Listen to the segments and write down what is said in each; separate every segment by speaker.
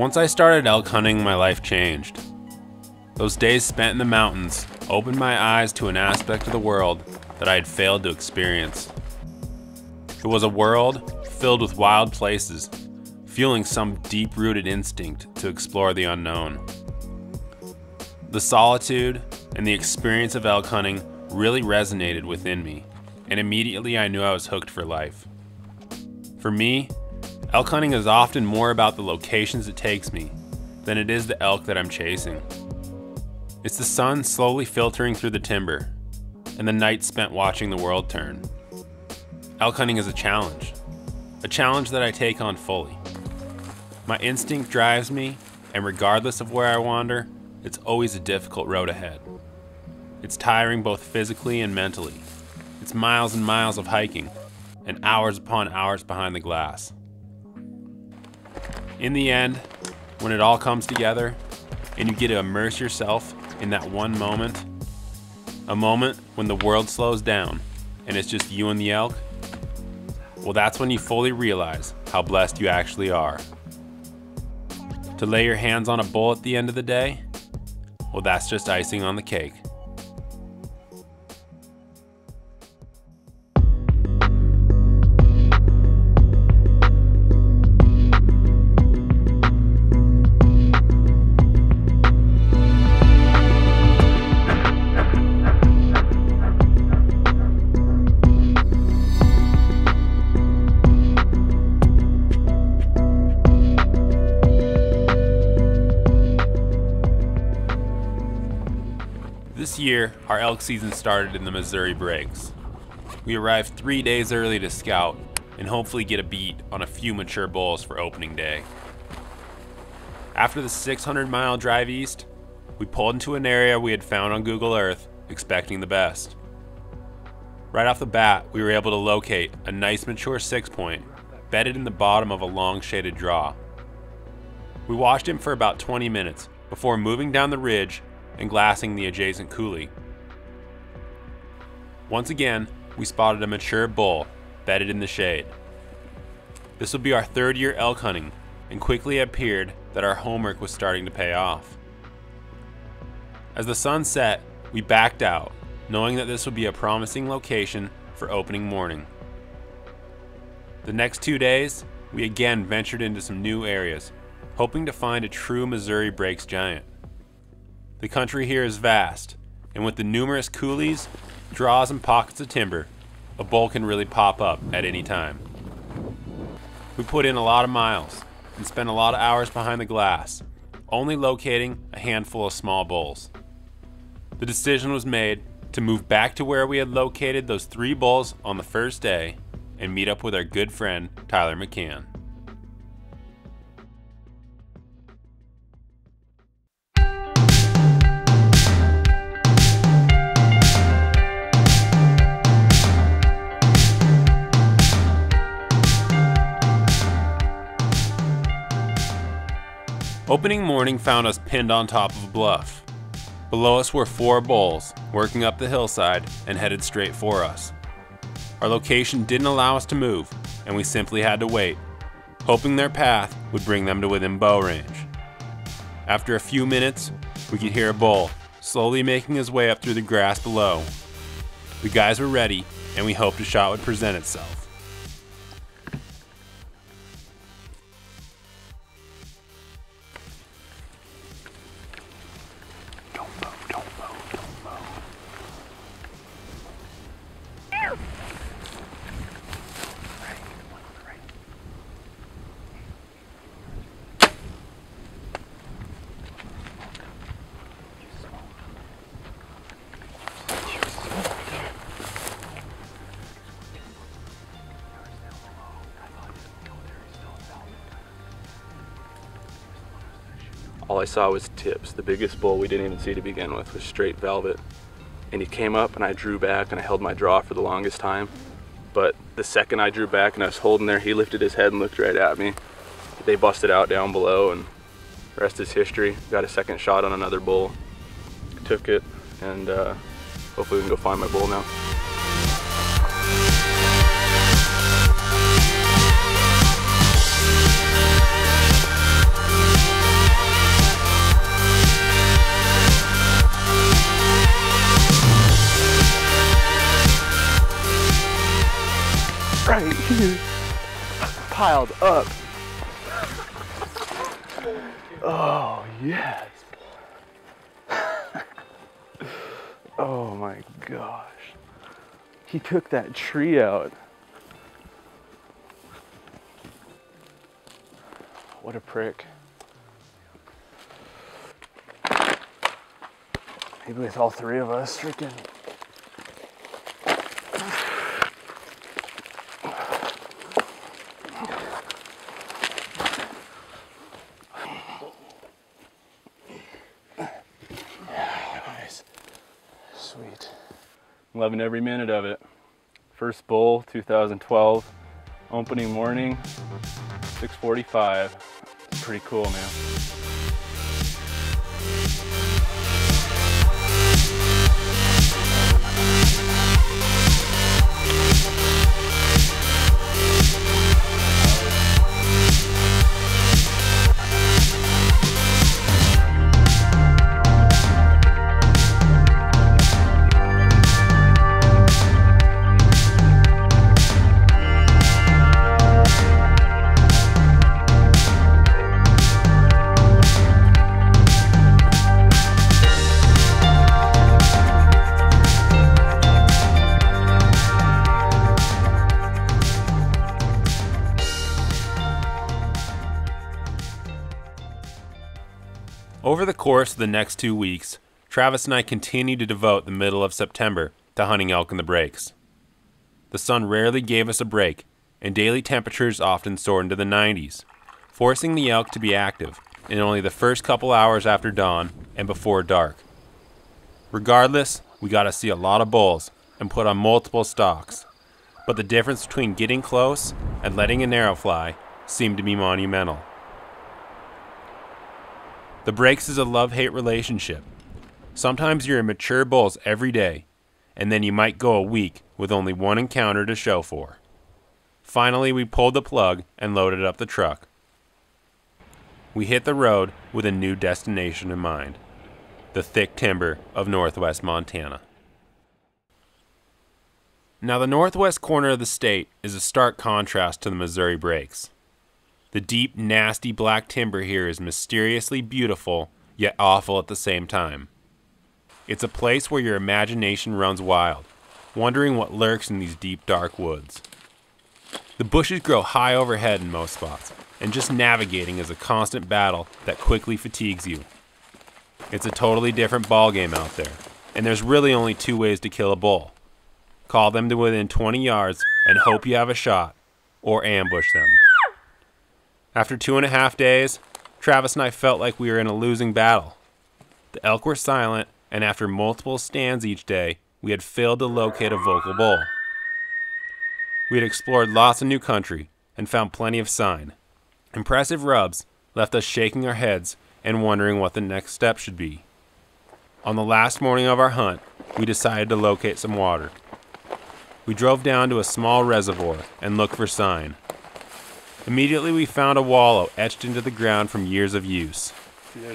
Speaker 1: Once I started elk hunting, my life changed. Those days spent in the mountains opened my eyes to an aspect of the world that I had failed to experience. It was a world filled with wild places, fueling some deep rooted instinct to explore the unknown. The solitude and the experience of elk hunting really resonated within me, and immediately I knew I was hooked for life. For me, elk hunting is often more about the locations it takes me than it is the elk that I'm chasing. It's the sun slowly filtering through the timber, and the night spent watching the world turn. Elk hunting is a challenge, a challenge that I take on fully. My instinct drives me, and regardless of where I wander, it's always a difficult road ahead. It's tiring both physically and mentally. It's miles and miles of hiking, and hours upon hours behind the glass. In the end, when it all comes together, and you get to immerse yourself in that one moment, a moment when the world slows down and it's just you and the elk, well, that's when you fully realize how blessed you actually are. To lay your hands on a bull at the end of the day, well, that's just icing on the cake. Year, our elk season started in the Missouri Breaks. We arrived three days early to scout and hopefully get a beat on a few mature bulls for opening day. After the 600 mile drive east, we pulled into an area we had found on Google Earth, expecting the best. Right off the bat, we were able to locate a nice mature six point bedded in the bottom of a long shaded draw. We watched him for about 20 minutes before moving down the ridge and glassing the adjacent coulee. Once again, we spotted a mature bull bedded in the shade. This would be our third year elk hunting, and quickly appeared that our homework was starting to pay off. As the sun set, we backed out, knowing that this would be a promising location for opening morning. The next two days, we again ventured into some new areas, hoping to find a true Missouri Breaks giant. The country here is vast, and with the numerous coulees, draws, and pockets of timber, a bull can really pop up at any time. We put in a lot of miles and spent a lot of hours behind the glass, only locating a handful of small bulls. The decision was made to move back to where we had located those three bulls on the first day and meet up with our good friend Tyler McCann. Opening morning found us pinned on top of a bluff. Below us were four bulls, working up the hillside and headed straight for us. Our location didn't allow us to move, and we simply had to wait, hoping their path would bring them to within bow range. After a few minutes, we could hear a bull slowly making his way up through the grass below. The guys were ready, and we hoped a shot would present itself.
Speaker 2: All I saw was tips. The biggest bull we didn't even see to begin with was straight velvet. And he came up and I drew back and I held my draw for the longest time. But the second I drew back and I was holding there, he lifted his head and looked right at me. They busted out down below and rest is history. Got a second shot on another bull, took it, and uh, hopefully we can go find my bull now. Dialed up. Oh, yes. oh my gosh. He took that tree out. What a prick. Maybe with all three of us freaking Loving every minute of it. First bowl 2012, opening morning, 645. It's pretty cool, man.
Speaker 1: Course of the next two weeks, Travis and I continued to devote the middle of September to hunting elk in the breaks. The sun rarely gave us a break, and daily temperatures often soared into the 90s, forcing the elk to be active in only the first couple hours after dawn and before dark. Regardless, we got to see a lot of bulls and put on multiple stalks, but the difference between getting close and letting an arrow fly seemed to be monumental. The breaks is a love hate relationship. Sometimes you're in mature bulls every day, and then you might go a week with only one encounter to show for. Finally, we pulled the plug and loaded up the truck. We hit the road with a new destination in mind the thick timber of northwest Montana. Now, the northwest corner of the state is a stark contrast to the Missouri breaks. The deep, nasty black timber here is mysteriously beautiful, yet awful at the same time. It's a place where your imagination runs wild, wondering what lurks in these deep, dark woods. The bushes grow high overhead in most spots, and just navigating is a constant battle that quickly fatigues you. It's a totally different ballgame out there, and there's really only two ways to kill a bull call them to within 20 yards and hope you have a shot, or ambush them. After two and a half days, Travis and I felt like we were in a losing battle. The elk were silent, and after multiple stands each day, we had failed to locate a vocal bull. We had explored lots of new country and found plenty of sign. Impressive rubs left us shaking our heads and wondering what the next step should be. On the last morning of our hunt, we decided to locate some water. We drove down to a small reservoir and looked for sign. Immediately, we found a wallow etched into the ground from years of use.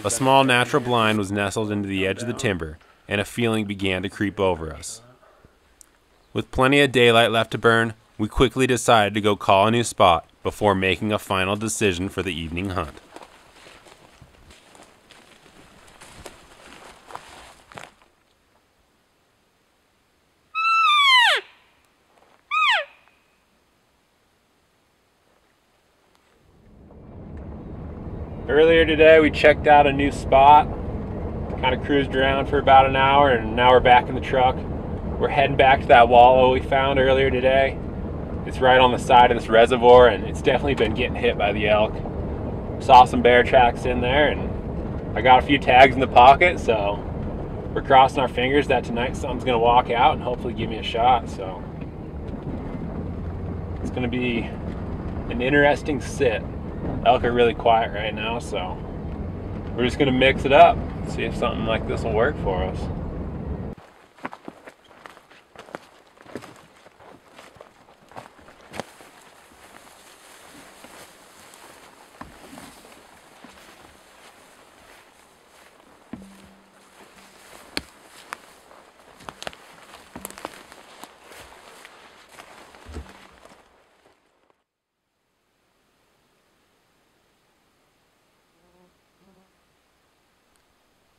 Speaker 1: A small natural blind was nestled into the edge of the timber, and a feeling began to creep over us. With plenty of daylight left to burn, we quickly decided to go call a new spot before making a final decision for the evening hunt. Earlier today, we checked out a new spot, kind of cruised around for about an hour, and now we're back in the truck. We're heading back to that wallow we found earlier today. It's right on the side of this reservoir, and it's definitely been getting hit by the elk. Saw some bear tracks in there, and I got a few tags in the pocket, so we're crossing our fingers that tonight something's gonna walk out and hopefully give me a shot. So it's gonna be an interesting sit elk are really quiet right now, so we're just gonna mix it up, see if something like this will work for us.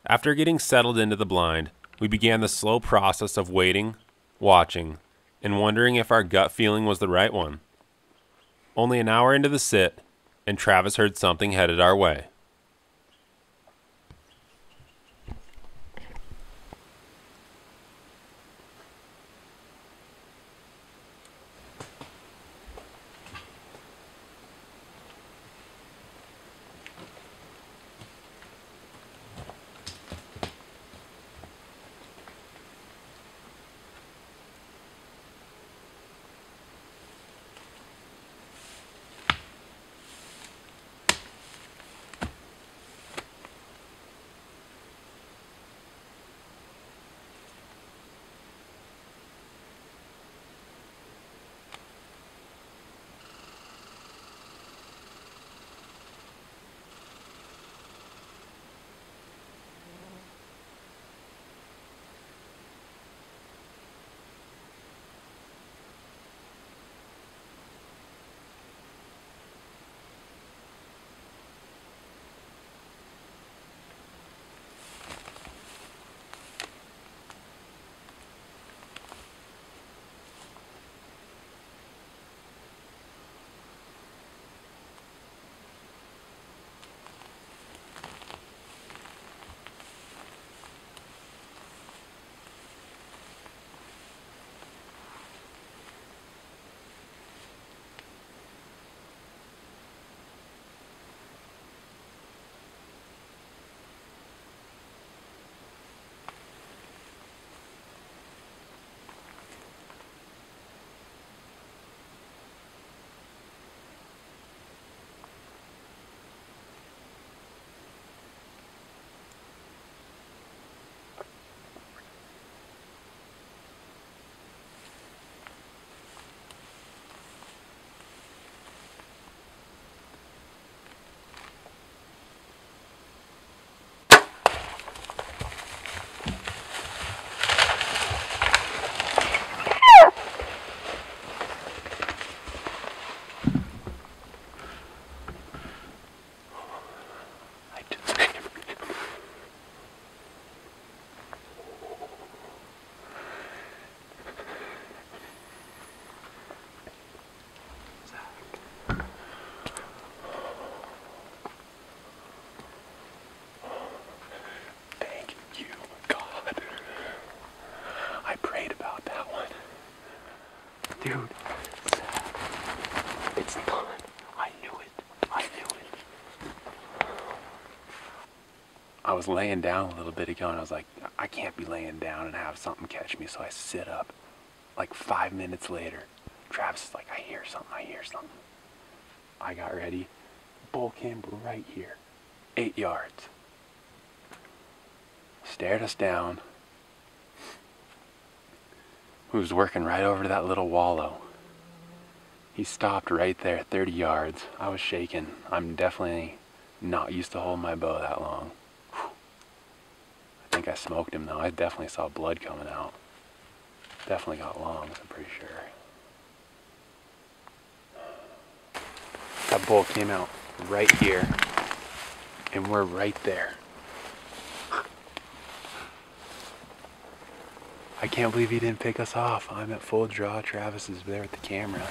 Speaker 3: After getting settled into the blind, we began the slow process of waiting, watching, and wondering if our gut feeling was the right one. Only an hour into the sit, and Travis heard something headed our way.
Speaker 1: Was laying down a little bit ago and I was like, I can't be laying down and have something catch me, so I sit up. Like five minutes later, Travis is like, I hear something, I hear something. I got ready. Bull came right here, eight yards. Stared us down. He was working right over to that little wallow. He stopped right there, 30 yards. I was shaking. I'm definitely not used to holding my bow that long. Think I smoked him though. I definitely saw blood coming out. Definitely got lungs, I'm pretty sure. That bull came out right here, and we're right there. I can't believe he didn't pick us off. I'm at full draw. Travis is there with the camera.